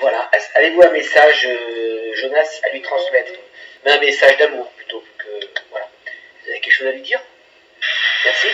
Voilà. Avez-vous un message, euh, Jonas, à lui transmettre? Un message d'amour plutôt que. Voilà. Vous avez quelque chose à lui dire? Merci.